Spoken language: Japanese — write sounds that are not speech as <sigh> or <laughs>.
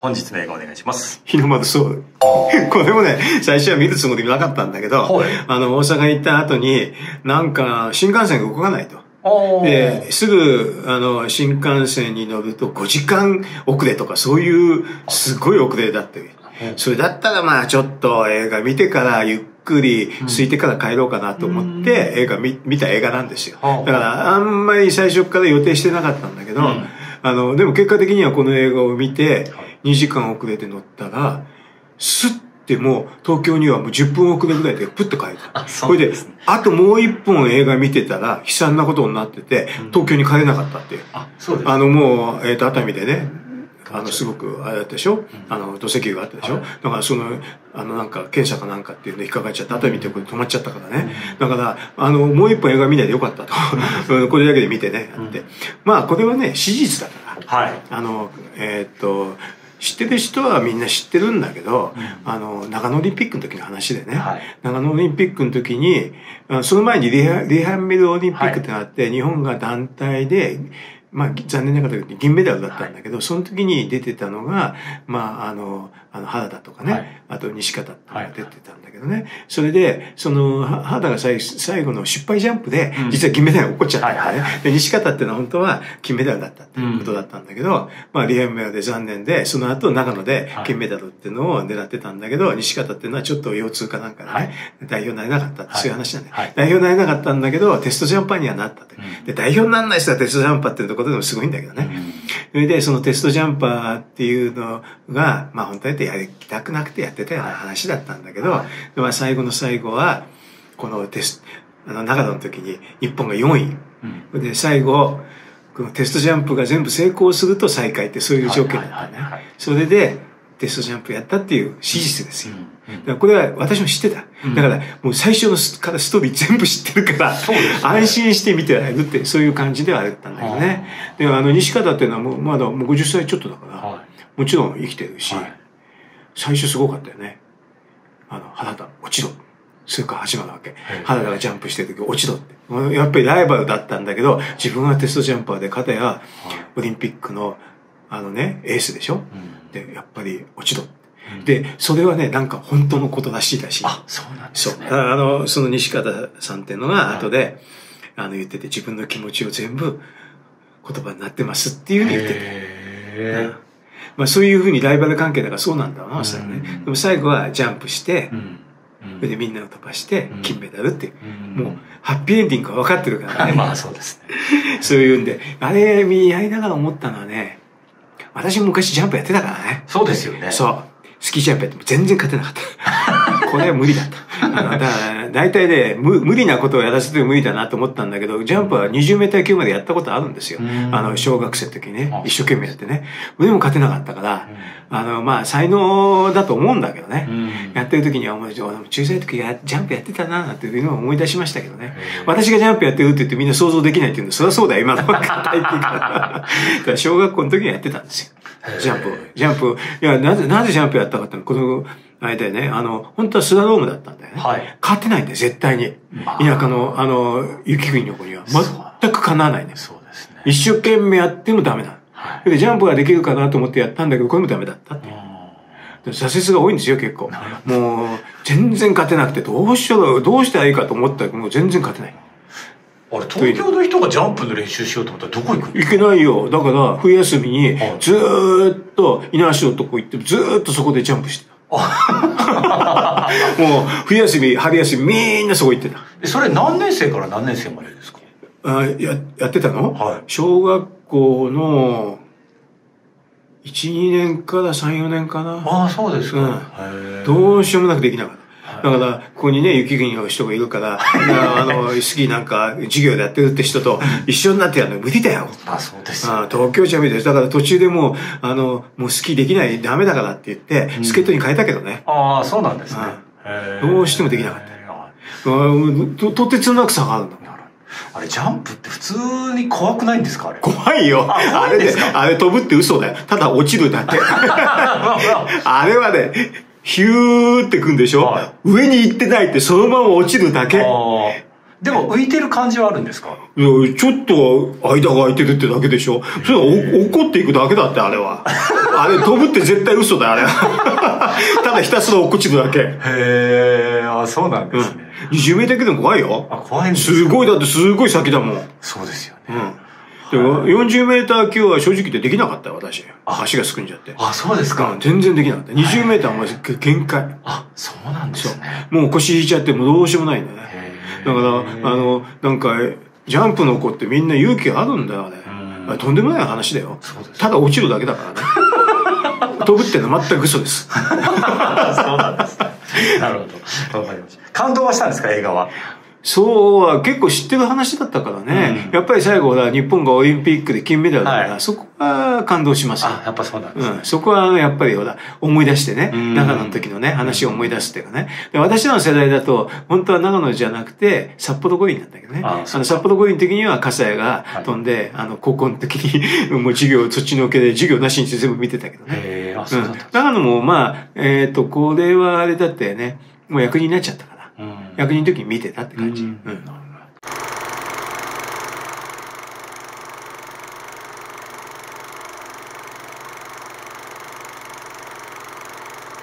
本日の映画お願いします。日の丸そう。これもね、最初は見るつもりなかったんだけど、はいあの、大阪行った後に、なんか、新幹線が動かないと。おで、すぐ、あの、新幹線に乗ると5時間遅れとか、そういう、すごい遅れだって。それだったらまあ、ちょっと映画見てから、ゆっくり、空いてから帰ろうかなと思って、映画見、見た映画なんですよ。はあだから、あんまり最初から予定してなかったんだけど、うんあの、でも結果的にはこの映画を見て、2時間遅れて乗ったら、スッてもう東京にはもう10分遅れぐらいでプッと帰った。あそうこれであともう一本映画見てたら悲惨なことになってて、東京に帰れなかったっていう。あ、そうです。あのもう、えっ、と、熱海でね、あの、すごく、あれだったでしょ、あの、土石流があったでしょ、はい。だからその、あの、なんか、検査かなんかっていうの引っかかっちゃって、熱海ってこれ止まっちゃったからね。だから、あの、もう一本映画見ないでよかったと。うん。<laughs> これだけで見てね、って。まあ、これはね、史実だから。はい。あの、えーっと、知ってる人はみんな知ってるんだけど、あの、長野オリンピックの時の話でね、はい。長野オリンピックの時に、あその前にリハリハンメルオリンピックってのがあって、日本が団体で、まあ、残念ながら銀メダルだったんだけど、その時に出てたのが、まあ、あの、あの原田とかね、はい。あと西方とか出てたんだけどね、それで、その、は原田が最最後の失敗ジャンプで、うん。実は銀メダル起こっちゃった。んだね。はいはい。で、西方ってのは本当は金メダルだったっていうことだったんだけど、まあ、リハンメルで残念で、その後長野で金メダルっていうのを狙ってたんだけど、西方っていうのはちょっと腰痛かなんかでね、はい。代表になれなかったって、はい。そういう話なんだよ、はい。代表になれなかったんだけど、テストジャンパーにはなったって。うん。で、代表にならない人はテストジャンパーっていうところでもすごいんだけどね。それで、そのテストジャンパーっていうのが、まあ本当にやりたくなくてやってたような話だったんだけど、まあ最後の最後は、このテスト、あの、長野の時に日本が4位。うんで、最後、このテストジャンプが全部成功すると再開ってそういう条件だったね。それで、テストジャンプやったっていう史実ですよ。うんうんだからこれは私も知ってた。うんだからもう最初のスからストーリー全部知ってるから、ね安心して見てられるって、そういう感じではあったんだけどね。で、あの、西方っていうのはもうまだもう50歳ちょっとだから、はもちろん生きてるし、はい最初すごかったよね。あの、原田、落ちろ。それから始まるわけ。い原田がジャンプしてる時、落ちろって。やっぱりライバルだったんだけど、自分はテストジャンパーで、片やオリンピックの、あのね、エースでしょ？うんで、やっぱり落ちろって。うんで、それはね、なんか本当のことらしいらしい。あ、そうなんでそう。すね。あの、その西方さんっていうのが、はい後で、あの、言ってて、自分の気持ちを全部言葉になってますっていうふうに言ってて。へまあそういうふうにライバル関係だからそうなんだろうな、それはねうん。でも最後はジャンプしてーう、んそれでみんなを飛ばしてうん金メダルってもう、ハッピーエンディングが分かってるからね。<laughs> まあそうですね。<laughs> そういうんで。あれ、やりながら思ったのはね、私も昔ジャンプやってたからね。そうですよね。そう。スキージャンプやっても全然勝てなかった。<laughs> <laughs> これは無理だった。あの、だから、大体ね、無無理なことをやらせても無理だなと思ったんだけど、ジャンプは20メーター級までやったことあるんですよ。うんあの、小学生の時にねあ、一生懸命やってね。でも勝てなかったから、あの、まあ、才能だと思うんだけどね。うんやってる時には、も小さい時やジャンプやってたな、なんていうのを思い出しましたけどね。私がジャンプやってるって言ってみんな想像できないっていうのは、そりゃそうだよ、今の若いっていうから。<laughs> だから小学校の時にやってたんですよ。ジャンプを。ジャンプを。いや、なぜ、なぜジャンプやったかってのはこの、あれだよね、あの、本当はスラロームだったんだよね。はい勝てないんだよ、絶対に。まあ田舎の、あの、雪国の子には。全く叶わないんです。そうですね。一生懸命やってもダメだ。はいで、ジャンプができるかなと思ってやったんだけど、これもダメだったっていう。で挫折が多いんですよ、結構。もう、全然勝てなくて、どうしたら、どうしたらいいかと思ったら、もう全然勝てない。あれ、東京の人がジャンプの練習しようと思ったらどこ行くの？いけないよ。だから、冬休みにはい、ずーっと、稲橋のとこ行って、ずーっとそこでジャンプしてた。もう、冬休み、春休み、みんなそこ行ってた。えそれ何年生から何年生までですか？あや、やってたの？はい小学校の、1、2年から3、4年かな。ああ、そうですか。うんどうしようもなくできなかった。だから、ここにね、雪国の人がいるから、<laughs> あの、スキーなんか授業でやってるって人と一緒になってやるの無理だよ。あそうですよあ東京じゃ無理です。だから途中でもう、あの、もうスキーできない、ダメだからって言って、スケートに変えたけどね。ああ、そうなんですねどうしてもできなかったととてつもなく差があるんだもん。あれ、ジャンプって普通に怖くないんですかあれ？怖いよ。あれで、あれ飛ぶって嘘だよ。ただ落ちるだけ。<laughs> <laughs> あれはね、ヒューってくんでしょ、は上に行ってないってそのまま落ちるだけ。でも浮いてる感じはあるんですか？いやちょっと間が空いてるってだけでしょ。それはお怒っていくだけだってあれは。<laughs> あれ飛ぶって絶対嘘だよ。あ <laughs> れただひたすら落っこちるだけ。へえあそうなんですね、20メーター行くの怖いよ。あ怖いんですすごいだってすごい先だもん。うんそうですよね、でも40メーター級は正直言ってできなかったよ私。足がすくんじゃって。あそうですか、うん全然できなかった。20メーターも限界。あそうなんですね。もう腰引いちゃってもうどうしようもないんだよねだからあのなんかジャンプの子ってみんな勇気あるんだよあれん。あれとんでもない話だよ。ただ落ちるだけだからね。<laughs> 飛ぶってのは全く嘘です。<laughs> そうなんですね。なるほど。わかりました。感動はしたんですか映画は？そうは結構知ってる話だったからね、うん。やっぱり最後ほら日本がオリンピックで金メダルだから、はい。そこは感動しますよ。あやっぱそうなんですね。うん、そこはやっぱりほら思い出してね。うん。長野の時のね話を思い出すっていうかね。で私らの世代だと本当は長野じゃなくて札幌五輪なんだけどね。ああの札幌五輪の時には笠谷が飛んで、あの高校の時に <laughs> もう授業そっちのけで授業なしにして全部見てたけどね、へえあうん長野もまあえっ、とこれはあれだってね。もう役人になっちゃったから。うん役人の時に見てたって感じ、うん。うん